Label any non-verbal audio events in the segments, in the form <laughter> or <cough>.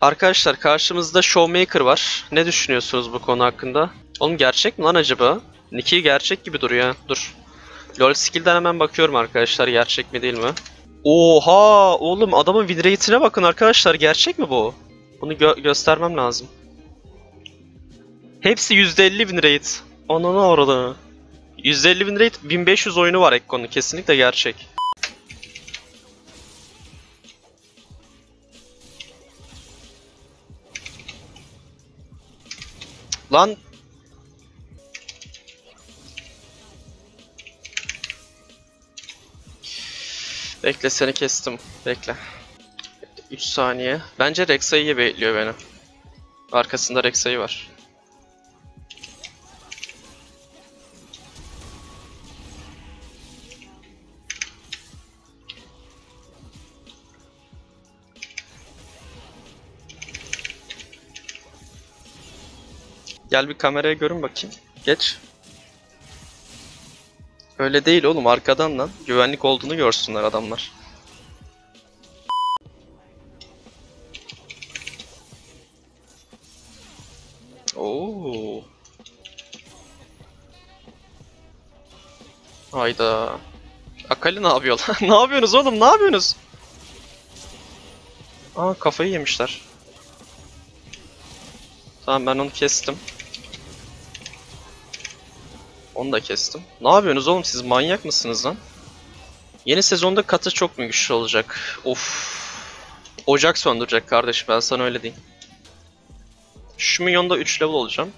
Arkadaşlar karşımızda Showmaker var. Ne düşünüyorsunuz bu konu hakkında? Oğlum gerçek mi lan acaba? Nicky gerçek gibi duruyor. Dur. LoL skill'den hemen bakıyorum arkadaşlar gerçek mi değil mi? Oha oğlum adamın win rate'ine bakın arkadaşlar gerçek mi bu? Bunu gö- göstermem lazım. Hepsi %50 win rate. Ananı orada. %50 win rate 1500 oyunu var Ekko'nun kesinlikle gerçek. Lan Bekle seni kestim. Bekle. 3 saniye. Bence Rek'Sai'yi bekliyor beni. Arkasında Rek'Sai var. Gel bir kameraya görün bakayım. Geç. Öyle değil oğlum arkadan lan. Güvenlik olduğunu görsünler adamlar. Oo. Hayda. Akali ne yapıyor lan? <laughs> ne yapıyorsunuz oğlum? Ne yapıyorsunuz? Aa kafayı yemişler. Tamam ben onu kestim. Onu da kestim. Ne yapıyorsunuz oğlum siz manyak mısınız lan? Yeni sezonda katı çok mu güçlü olacak? Of. Ocak söndürecek kardeşim ben sana öyle diyeyim. Şu milyonda 3 level olacağım.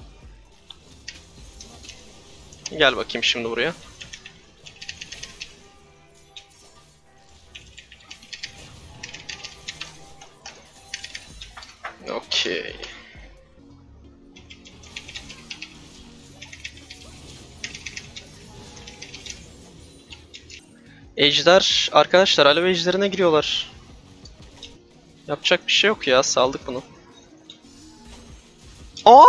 Gel bakayım şimdi buraya. Okey. Ejder, arkadaşlar alev ejderine giriyorlar. Yapacak bir şey yok ya, saldık bunu. Aa!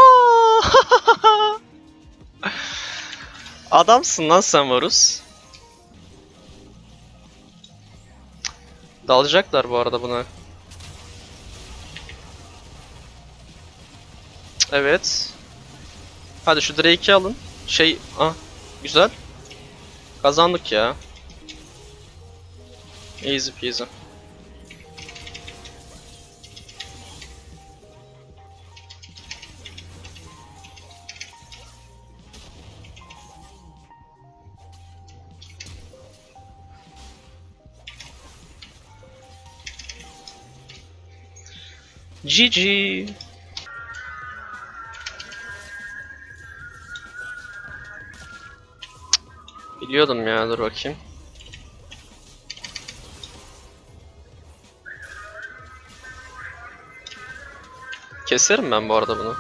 <laughs> Adamsın lan sen Varus. Dalacaklar bu arada buna. Evet. Hadi şu Drake'i alın. Şey, ah, güzel. Kazandık ya. Easy peasy. GG. Biliyordum ya dur bakayım. Keserim ben bu arada bunu.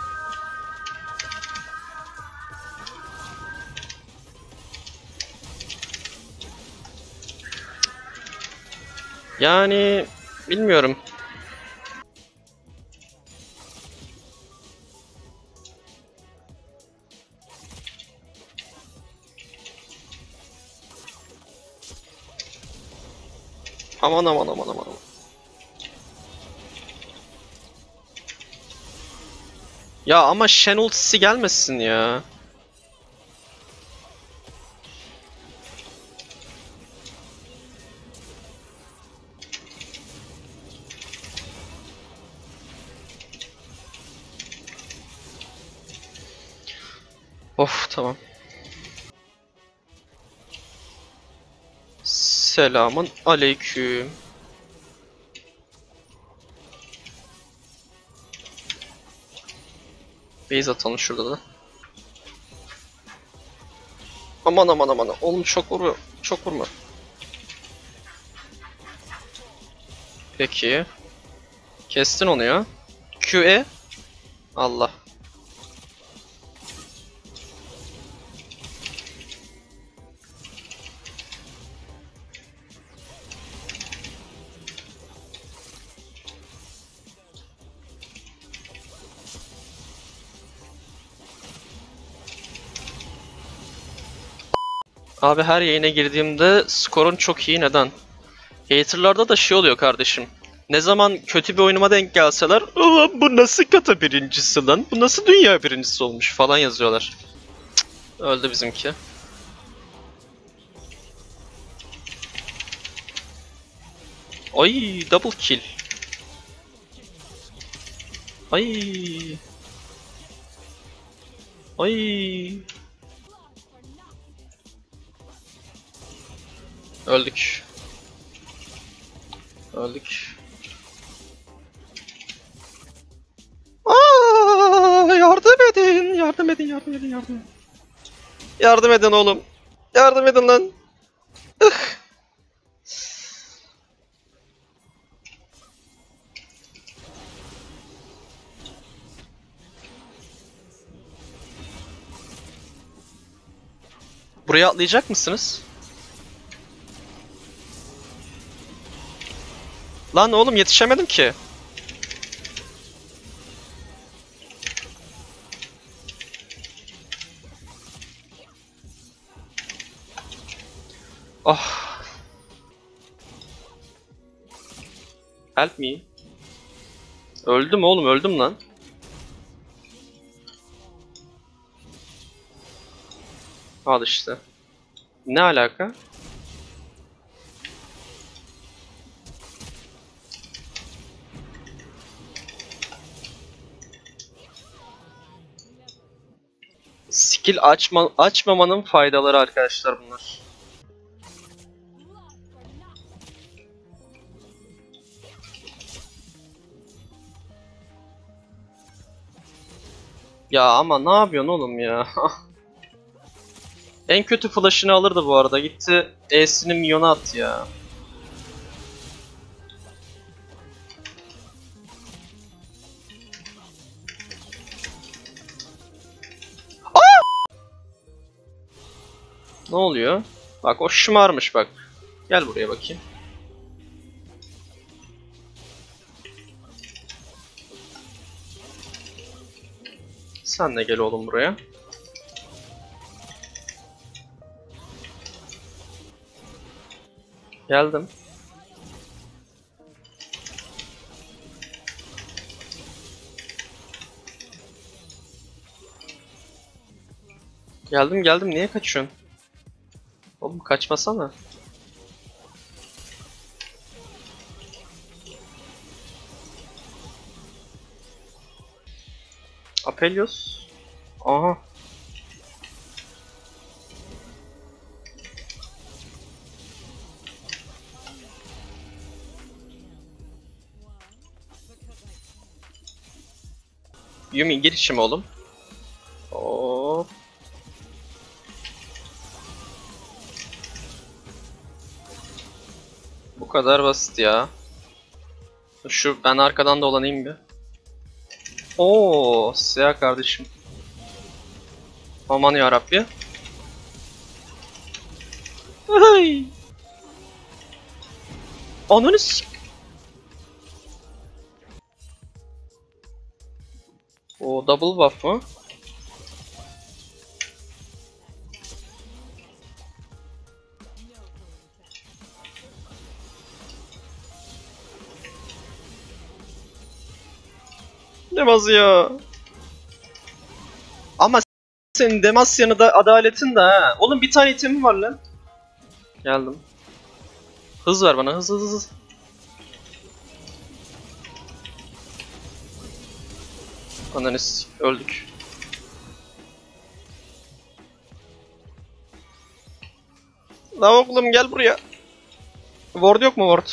Yani bilmiyorum. Aman aman aman aman Ya ama Shen ultisi gelmesin ya. Of tamam. Selamun aleyküm. Base atalım şurada da. Aman aman aman. Oğlum çok vurma. Çok vurma. Peki. Kestin onu ya. QE. Allah. Abi her yayına girdiğimde skorun çok iyi neden? Haterlarda da şey oluyor kardeşim. Ne zaman kötü bir oyunuma denk gelseler Ulan bu nasıl kata birincisi lan? Bu nasıl dünya birincisi olmuş falan yazıyorlar. Cık, öldü bizimki. Ay double kill. Ay. Ay. Öldük. Öldük. Aa, yardım edin, yardım edin, yardım edin, yardım edin. Yardım edin oğlum. Yardım edin lan. Ih. Buraya atlayacak mısınız? Lan oğlum yetişemedim ki. Oh. Help me. Öldüm oğlum öldüm lan. Al işte. Ne alaka? Skill açma açmamanın faydaları arkadaşlar bunlar. Ya ama ne yapıyorsun oğlum ya? <laughs> en kötü flash'ını alırdı bu arada. Gitti E'sini milyona attı ya. Ne oluyor? Bak o şımarmış bak. Gel buraya bakayım. Sen de gel oğlum buraya. Geldim. Geldim geldim niye kaçıyorsun? Kaçmasana. Apelios. Aha. Yumi gir içime oğlum. Kadar basit ya. Şu ben arkadan dolanayım bir. Oo, siyah kardeşim. Aman ya Rabbi. Ay. Ananı s- O double buff mı? Demaz ya. Ama senin Demasya'nı da adaletin de ha. Oğlum bir tane itemim var lan. Geldim. Hız ver bana hız hız hız. Ananı s- öldük. Lan oğlum gel buraya. Ward yok mu ward?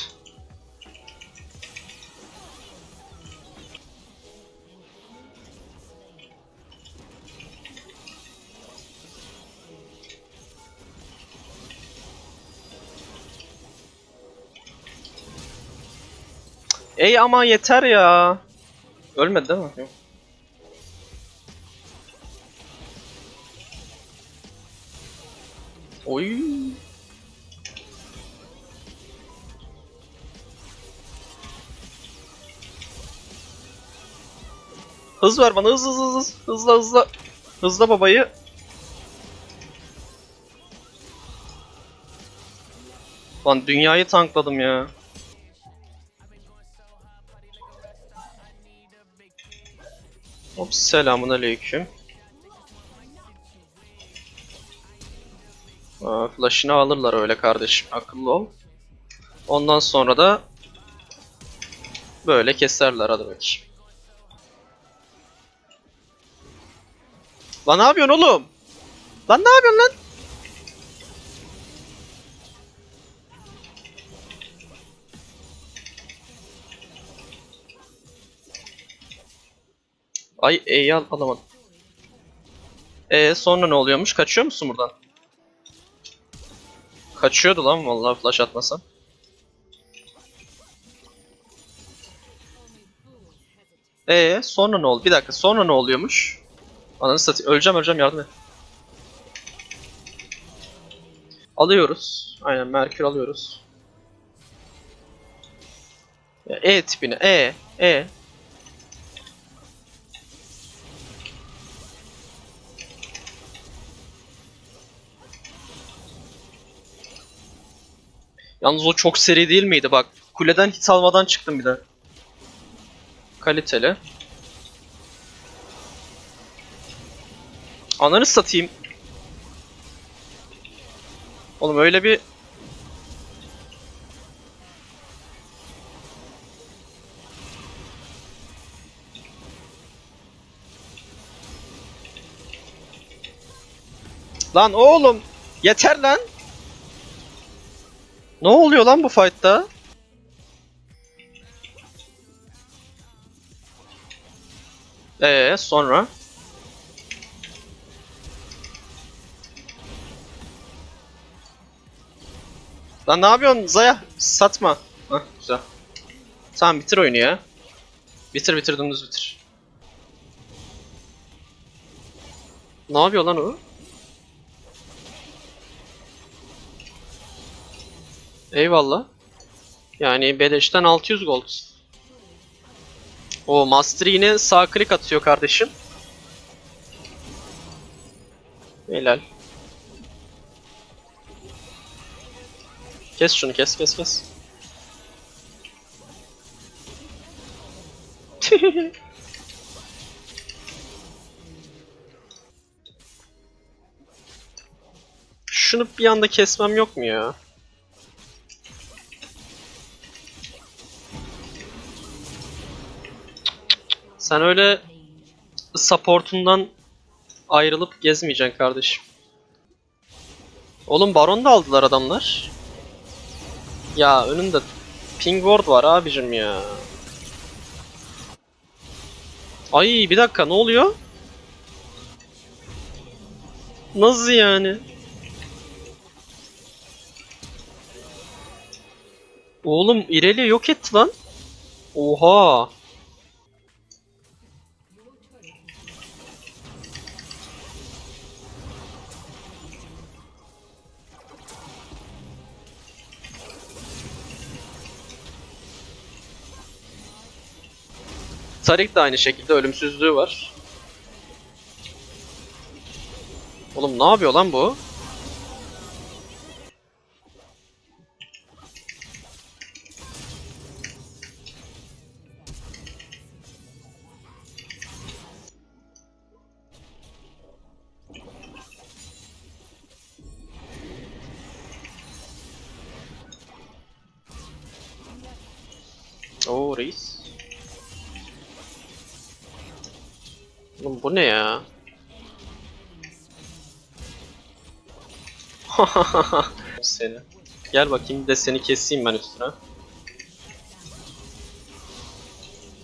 Ey ama yeter ya. Ölmedi değil mi? Yok. Oy. Hız ver bana hız hız hız hız. Hızla hızla. Hızla babayı. Lan dünyayı tankladım ya. Hop selamun aleyküm. Flash'ını alırlar öyle kardeşim. Akıllı ol. Ondan sonra da böyle keserler hadi bakayım. Lan ne yapıyorsun oğlum? Lan ne yapıyorsun lan? Ay E'yi al alamadım. E sonra ne oluyormuş? Kaçıyor musun buradan? Kaçıyordu lan vallahi flash atmasam. E sonra ne oldu? Bir dakika sonra ne oluyormuş? Ananı satayım. Öleceğim öleceğim yardım et. Alıyoruz. Aynen Merkür alıyoruz. Ya, E tipine. E. E. Yalnız o çok seri değil miydi bak. Kuleden hit almadan çıktım bir de. Kaliteli. Ananı satayım. Oğlum öyle bir... Lan oğlum! Yeter lan! Ne oluyor lan bu fight'ta? Ee sonra? Lan ne yapıyorsun Zaya? Satma. Hah güzel. Tamam bitir oyunu ya. Bitir bitir dümdüz bitir. Ne yapıyor lan o? Eyvallah. Yani beleşten 600 gold. O Master yine sağ klik atıyor kardeşim. Helal. Kes şunu kes kes kes. <laughs> Şunu bir anda kesmem yok mu ya? Sen öyle supportundan ayrılıp gezmeyeceksin kardeşim. Oğlum baron da aldılar adamlar. Ya önünde ping ward var abicim ya. Ay bir dakika ne oluyor? Nasıl yani? Oğlum İrelia yok etti lan. Oha. Tarik de aynı şekilde ölümsüzlüğü var. Oğlum ne yapıyor lan bu? Oo reis. Oğlum bu ne ya? <laughs> seni. Gel bakayım de seni keseyim ben üstüne.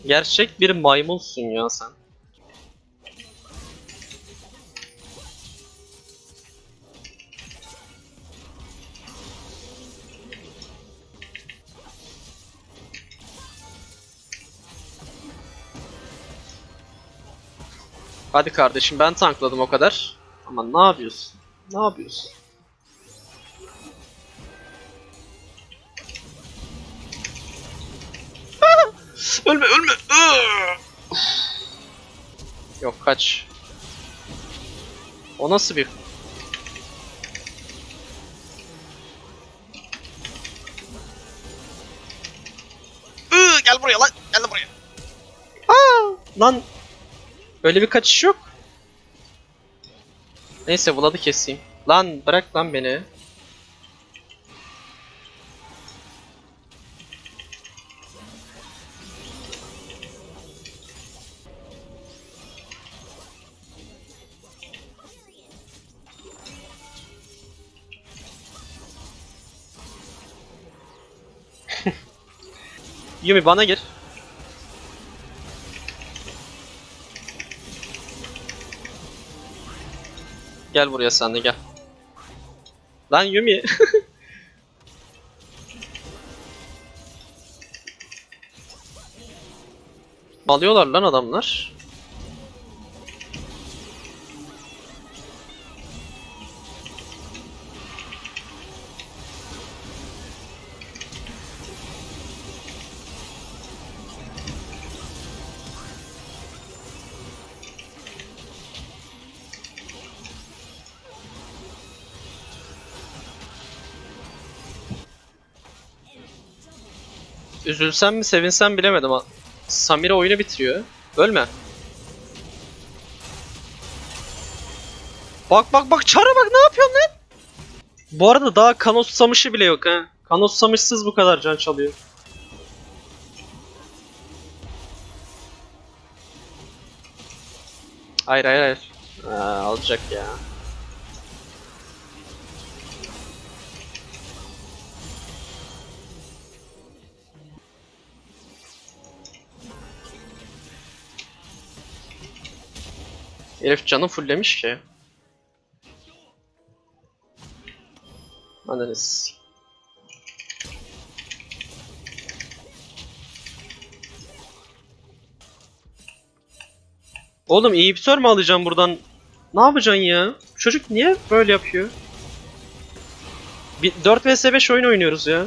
Gerçek bir maymunsun ya sen. Hadi kardeşim ben tankladım o kadar. Ama ne yapıyorsun? Ne yapıyorsun? <laughs> ölme ölme. Yok kaç. O nasıl bir gel buraya lan. Gel buraya. Aa, lan Öyle bir kaçış yok. Neyse Vlad'ı keseyim. Lan bırak lan beni. <laughs> Yumi bana gir. Gel buraya sen de gel. Lan Yumi. <laughs> Alıyorlar lan adamlar. Üzülsem mi sevinsem bilemedim. Samira oyunu bitiriyor. Ölme. Bak bak bak çara bak ne yapıyorsun lan? Bu arada daha Kanos Samış'ı bile yok ha. Kanos Samış'sız bu kadar can çalıyor. Hayır hayır hayır. Aa, alacak ya. Herif canı fulllemiş ki. Analiz. Oğlum inhibitör mü alacağım buradan? Ne yapacaksın ya? Çocuk niye böyle yapıyor? Bir 4 vs 5 oyun oynuyoruz ya.